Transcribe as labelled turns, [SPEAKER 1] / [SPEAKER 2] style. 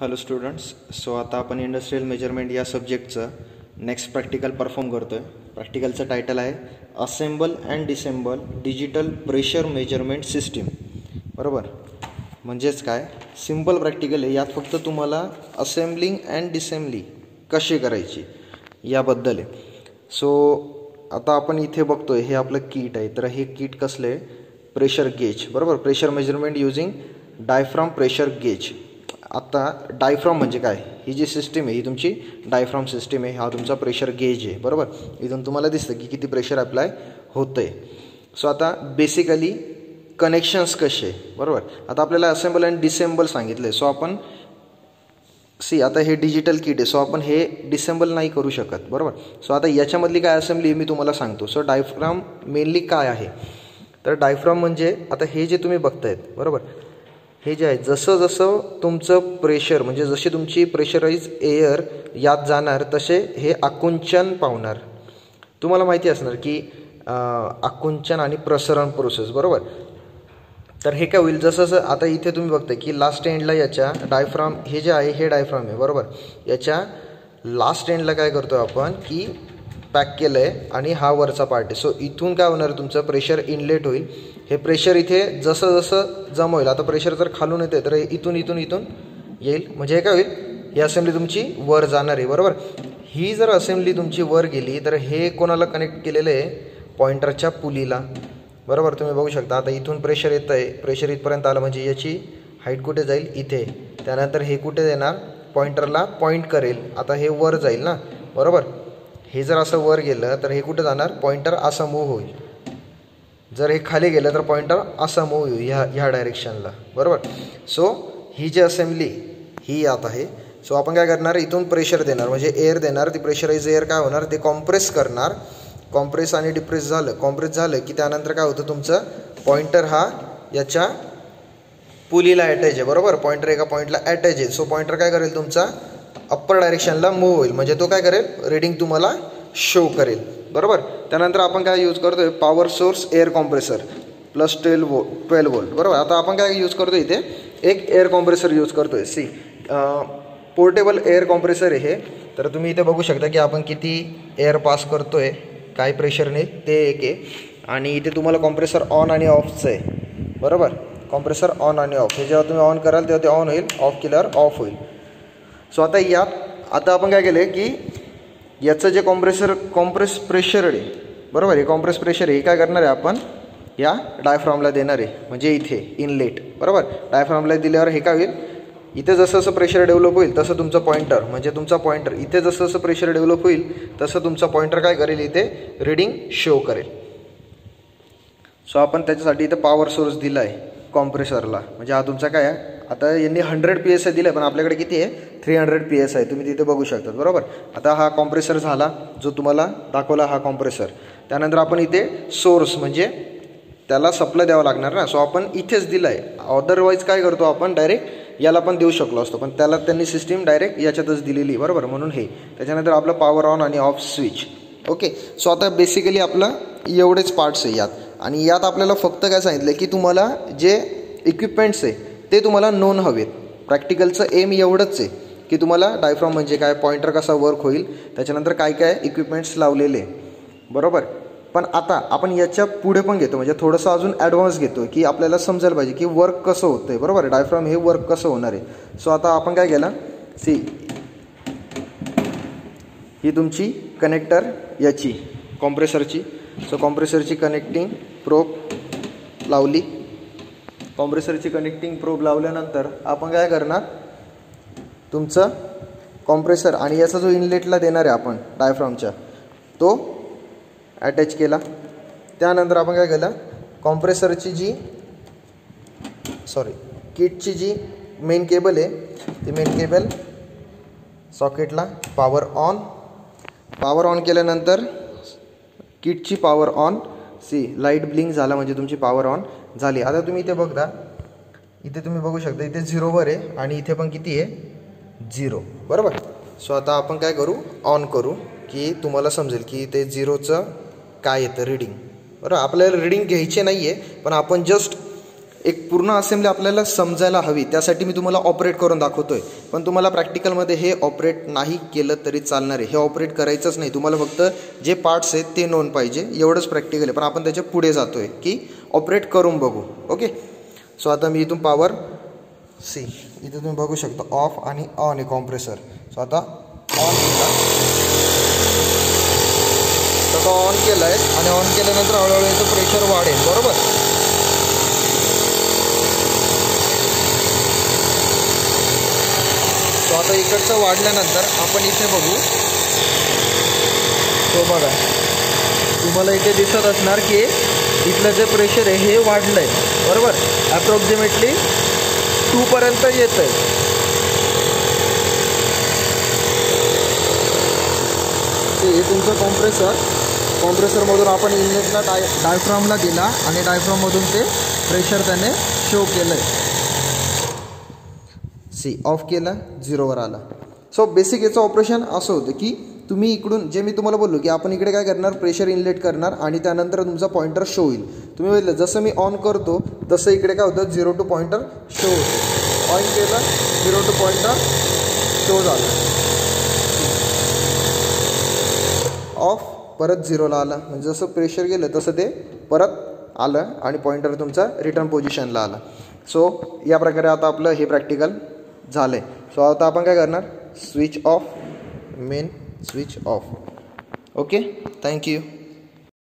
[SPEAKER 1] Hello students so आता आपण industrial measurement या सब्जेक्टचं नेक्स्ट प्रॅक्टिकल परफॉर्म करतो आहे प्रॅक्टिकलचं टायटल आहे assemble and disassemble digital pressure measurement system बरोबर? म्हणजेच काय? सिम्पल प्रॅक्टिकल आहे. यात फक्त तुम्हाला असेंबलिंग अँड डिसेंबली कशी करायची याबद्दल आहे. सो आता आपण इथे बघतोय, हे आपलं किट आहे. तर हे किट कसलं प्रेशर गेज बरोबर? Pressure measurement using diaphragm pressure gauge आता डायफ्रॉम म्हणजे काय? ही जी सिस्टीम आहे ही तुमची डायफ्रॉम सिस्टीम आहे हा तुमचा प्रेशर गेज आहे बरोबर? इथून तुम्हाला दिसतं की किती प्रेशर अप्लाय होतं आहे सो आता बेसिकली कनेक्शन्स कसे? बरोबर? आता आपल्याला असेंबल अँड डिसेंबल सांगितलं आहे सो आपण सी आता हे डिजिटल किट आहे. सो आपण हे डिसेंबल नाही करू शकत बरोबर? सो आता याच्यामधली काय असेंबली मी तुम्हाला सांगतो. सो डायफ्राम मेनली काय आहे? तर डायफ्राम म्हणजे आता हे जे तुम्ही बघतायत बरोबर? हे जे आहे जसं जसं तुमचं प्रेशर म्हणजे जशी तुमची प्रेशराईज एअर यात जाणार तसे हे आकुंचन पावणार. तुम्हाला माहिती असणार की आकुंचन आणि प्रसरण प्रोसेस बरोबर? तर हे काय होईल जसं जसं आता इथे तुम्ही बघताय की लास्ट एंडला याच्या डायफ्राम हे जे आहे हे डायफ्राम आहे बरोबर? याच्या लास्ट एंडला काय करतो आपण की पॅक केलं आहे आणि हा वरचा पार्ट आहे. सो इथून काय होणार तुमचं? प्रेशर इनलेट होईल. हे प्रेशर इथे जसं जसं जम होईल आता प्रेशर जर खालून येते तर इथून इथून इथून येईल. म्हणजे हे काय होईल? ही असेंब्ली तुमची वर जाणार आहे बरोबर? ही जर असेंब्ली तुमची वर गेली तर हे कोणाला कनेक्ट केलेलं आहे? पॉइंटरच्या पुलीला. बरोबर? तुम्ही बघू शकता. आता इथून प्रेशर येतं आहे प्रेशर इथपर्यंत आलं म्हणजे याची हाईट कुठे जाईल? इथे. त्यानंतर हे कुठे देणार पॉइंटरला पॉईंट करेल. आता हे वर जाईल ना? बरोबर? हे जर असं वर गेलं तर हे कुठं जाणार? पॉइंटर असा मूव्ह होईल. जर हे खाली गेलं तर पॉइंटर असा मूव्ह होईल ह्या ह्या डायरेक्शनला बरोबर? सो ही जी असेंब्ली ही यात आहे. सो आपण काय करणार? इथून प्रेशर देणार. म्हणजे एअर देणार. ती प्रेशराईज एअर काय होणार? ते कॉम्प्रेस करणार. कॉम्प्रेस आणि डिप्रेस झालं. कॉम्प्रेस झालं की त्यानंतर काय होतं तुमचं? पॉइंटर हा याच्या पुलीला ॲटॅच आहे. बरोबर? पॉइंटर एका पॉईंटला ॲटॅच आहे. सो पॉइंटर काय करेल तुमचा? अप्पर डायरेक्शनला मूव्ह होईल. म्हणजे तो काय करेल? रीडिंग तुम्हाला शो करेल. बरोबर? त्यानंतर आपण काय यूज करतोय? Power source air compressor plus twelve वो ट्वेल्व वोल्ट बरोबर? आता आपण काय यूज करतो इथे? एक एअर कॉम्प्रेसर यूज करतोय. सी पोर्टेबल एअर कॉम्प्रेसर आहे हे. तर तुम्ही इथे बघू शकता की आपण किती एअर पास करतोय. काय प्रेशरने ते एक आहे. आणि इथे तुम्हाला कॉम्प्रेसर ऑन आणि ऑफचं आहे. बरोबर? कॉम्प्रेसर ऑन आणि ऑफ हे जेव्हा तुम्ही ऑन कराल तेव्हा ते ऑन होईल. ऑफ केल्यावर ऑफ होईल. सो आता यात आता आपण काय केलं आहे की याचं जे कॉम्प्रेसर कॉम्प्रेस प्रेशर आहे बरोबर आहे? कॉम्प्रेस प्रेशर आहे हे काय करणार आहे आपण? या डायफ्रॉमला देणार आहे म्हणजे इथे इनलेट बरोबर? डायफ्रॉमला दिल्यावर हे काय होईल? इथे जसं जसं प्रेशर डेव्हलप होईल तसं तुमचं पॉइंटर म्हणजे तुमचा पॉइंटर इथे जसं जसं प्रेशर डेव्हलप होईल तसं तुमचा पॉइंटर काय करेल इथे? रीडिंग शो करेल. सो आपण त्याच्यासाठी इथं पॉवर सोर्स दिला आहे कॉम्प्रेसरला म्हणजे हा तुमचा काय आहे? आता यांनी हंड्रेड पी एस आय दिलं आहे पण आपल्याकडे किती आहे? थ्री हंड्रेड पी एस आहे तुम्ही तिथे बघू शकता बरोबर? आता हा कॉम्प्रेसर झाला जो तुम्हाला दाखवला हा कॉम्प्रेसर त्यानंतर आपण इथे सोर्स म्हणजे त्याला सप्लाय द्यावा लागणार ना. सो आपण इथेच दिलं आहे अदरवाईज काय करतो आपण? डायरेक्ट याला पण देऊ शकलो असतो. पण त्याला त्यांनी सिस्टीम डायरेक्ट याच्यातच दिलेली बरोबर? म्हणून हे. त्याच्यानंतर आपलं पॉवर ऑन आणि ऑफ स्विच ओके सो आता बेसिकली आपलं एवढेच पार्ट्स आहे यात. आणि यात आपल्याला फक्त काय सांगितलं की तुम्हाला जे इक्विपमेंट्स आहे ते तुम्हाला नोन हवेत. प्रॅक्टिकलचं एम एवढंच आहे की तुम्हाला डायफ्रॉम म्हणजे काय पॉइंटर कसा वर्क होईल त्याच्यानंतर काय काय इक्विपमेंट्स लावलेले बरोबर? पण आता आपण याच्यापुढे पण घेतो म्हणजे थोडंसं अजून ॲडव्हान्स घेतो की आपल्याला समजायला पाहिजे की वर्क कसं होतं आहे बरोबर? डायफ्रॉम हे वर्क कसं होणार आहे? सो आता आपण काय केलं? सी ही तुमची कनेक्टर याची कॉम्प्रेसरची सो कॉम्प्रेसरची कनेक्टिंग प्रोब लावली. कॉम्प्रेसरची कनेक्टिंग प्रोब लावल्यानंतर आपण काय करणार? तुमचं कॉम्प्रेसर आणि याचा जो इनलेटला देणार आहे आपण डायफ्रामच्या तो अटॅच केला. त्यानंतर आपण काय केलं? कॉम्प्रेसरची जी सॉरी किटची जी मेन केबल आहे ती मेन केबल सॉकेटला पॉवर ऑन पॉवर ऑन केल्यानंतर किटची power on see light blink झाला म्हणजे तुमची पॉवर ऑन झाली. आता तुम्ही इथे बघता इथे तुम्ही बघू शकता इथे झिरोवर आहे आणि इथे पण किती आहे? झिरो बरोबर? सो आता आपण काय करू? ऑन करू की तुम्हाला समजेल की ते झिरोचं काय येतं? रिडिंग बरं आपल्याला रिडिंग घ्यायचे नाही आहे पण आपण जस्ट एक पूर्ण असेंब्ली आपल्याला समजायला हवी. त्यासाठी मी तुम्हाला ऑपरेट करून दाखवतोय. पण तुम्हाला प्रॅक्टिकलमध्ये हे ऑपरेट नाही केलं तरी चालणार आहे. हे ऑपरेट करायचंच नाही. तुम्हाला फक्त जे पार्ट्स आहेत ते नोंद पाहिजे. एवढंच प्रॅक्टिकल आहे. पण आपण त्याच्या पुढे जातोय की ऑपरेट करून बघू. ओके सो आता मी इथून पॉवर सी इथं तुम्ही बघू शकता ऑफ आणि ऑन आहे कॉम्प्रेसर सो आता ऑन केला. तर तो ऑन केलं आहे आणि ऑन केल्यानंतर हळूहळू याचं प्रेशर वाढेल. बरोबर? तो आता इकडचं वाढल्यानंतर आपण इथे बघू. तो बघा. तुम्हाला इथे दिसत असणार की इथलं जे प्रेशर आहे हे वाढलं आहे बरोबर? ॲप्रॉक्सिमेटली टूपर्यंत येतं आहे हे तुमचं कॉम्प्रेसर कॉम्प्रेसरमधून आपण इंजिनला डाय डायफ्रामला दिला आणि डायफ्राममधून ते प्रेशर त्याने शो केलं आहे सी ऑफ केला झिरोवर आला. सो बेसिक याचं ऑपरेशन असं होतं की तुम्ही इकडून जे मी तुम्हाला बोललो की आपण इकडे काय करणार प्रेशर इनलेट करणार आणि त्यानंतर तुमचा पॉईंटर शो होईल. तुम्ही बघितलं जसं मी ऑन करतो तसं इकडे काय होतं झिरो टू पॉईंटर शो होतो. ऑन केलं झिरो टू पॉइंटर शो झाला. ऑफ परत झिरोला आला. म्हणजे जसं प्रेशर गेलं तसं ते परत आलं आणि पॉइंटर तुमचा रिटर्न पोझिशनला आला. सो या प्रकारे आता आपलं हे प्रॅक्टिकल झालं. आहे सो आता आपण काय करणार? Switch off main switch off okay thank you